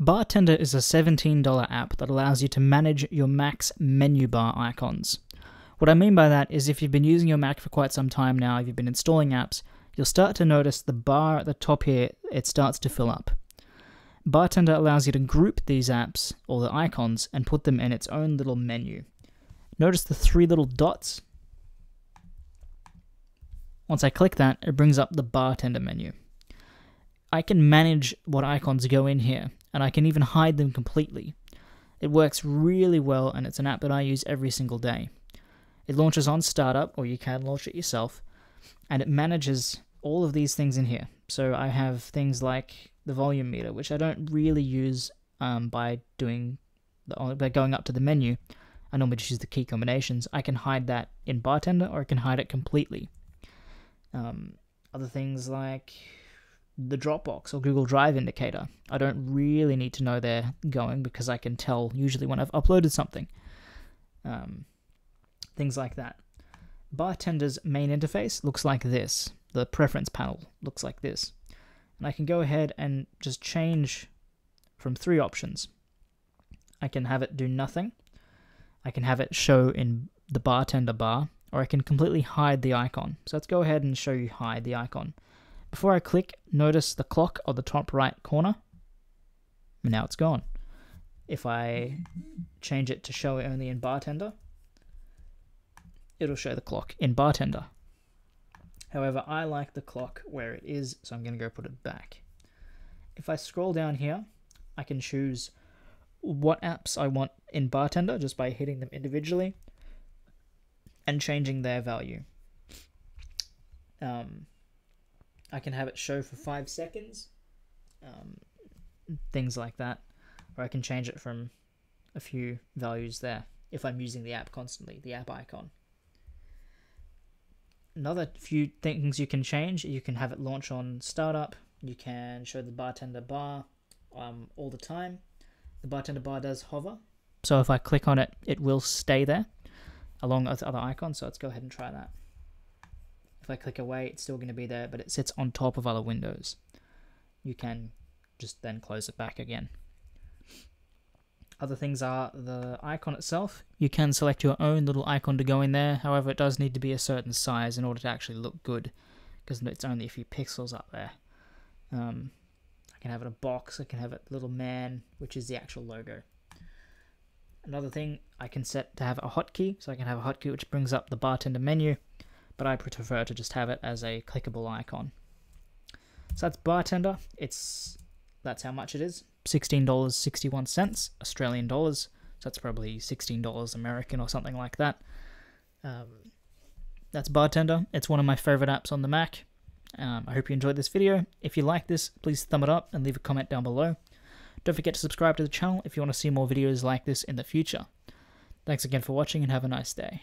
Bartender is a $17 app that allows you to manage your Mac's menu bar icons. What I mean by that is if you've been using your Mac for quite some time now, if you've been installing apps, you'll start to notice the bar at the top here, it starts to fill up. Bartender allows you to group these apps, or the icons, and put them in its own little menu. Notice the three little dots? Once I click that, it brings up the bartender menu. I can manage what icons go in here, and I can even hide them completely. It works really well, and it's an app that I use every single day. It launches on startup, or you can launch it yourself, and it manages all of these things in here. So I have things like the volume meter, which I don't really use um, by doing the, by going up to the menu. I normally just use the key combinations. I can hide that in Bartender, or I can hide it completely. Um, other things like the Dropbox or Google Drive indicator. I don't really need to know they're going because I can tell usually when I've uploaded something. Um, things like that. Bartender's main interface looks like this. The preference panel looks like this. And I can go ahead and just change from three options. I can have it do nothing. I can have it show in the bartender bar, or I can completely hide the icon. So let's go ahead and show you hide the icon. Before I click, notice the clock on the top right corner. Now it's gone. If I change it to show only in bartender, it'll show the clock in bartender. However, I like the clock where it is, so I'm going to go put it back. If I scroll down here, I can choose what apps I want in bartender just by hitting them individually and changing their value. Um, I can have it show for five seconds, um, things like that, or I can change it from a few values there if I'm using the app constantly, the app icon. Another few things you can change, you can have it launch on startup, you can show the bartender bar um, all the time. The bartender bar does hover, so if I click on it, it will stay there along with other icons. So let's go ahead and try that. If I click away, it's still going to be there, but it sits on top of other windows. You can just then close it back again. Other things are the icon itself. You can select your own little icon to go in there. However, it does need to be a certain size in order to actually look good because it's only a few pixels up there. Um, I can have it a box. I can have it little man, which is the actual logo. Another thing I can set to have a hotkey, so I can have a hotkey which brings up the bartender menu, but I prefer to just have it as a clickable icon. So that's bartender. It's that's how much it is. Sixteen dollars sixty one cents Australian dollars. So that's probably sixteen dollars American or something like that. Um, that's bartender. It's one of my favorite apps on the Mac. Um, I hope you enjoyed this video. If you like this, please thumb it up and leave a comment down below. Don't forget to subscribe to the channel if you want to see more videos like this in the future. Thanks again for watching and have a nice day.